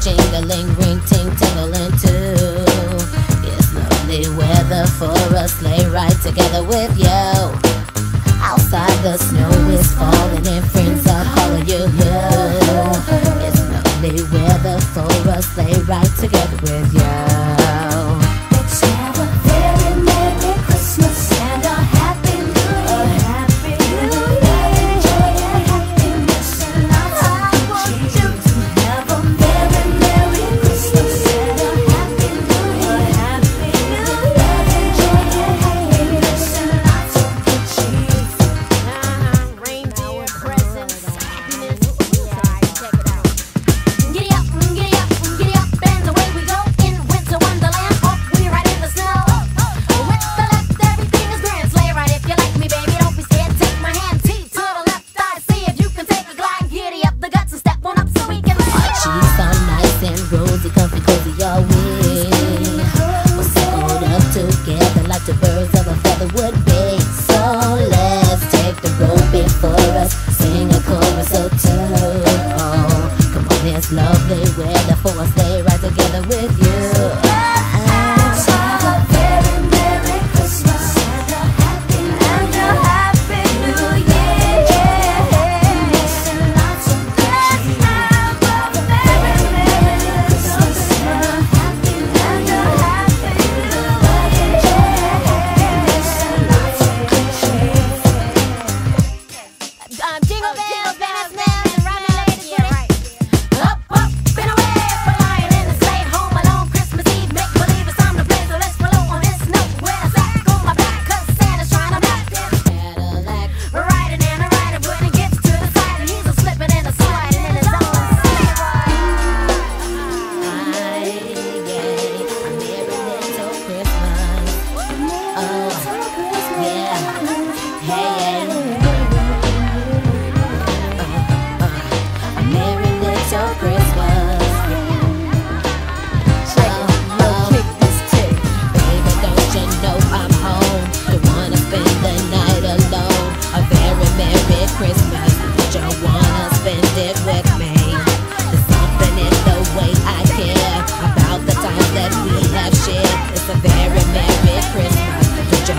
jingling, ring, ting, tingling too. It's lovely weather for a sleigh ride together with you. Outside the snow is falling and friends are calling you. It's lovely weather for a sleigh ride together with you. birds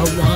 marijuana.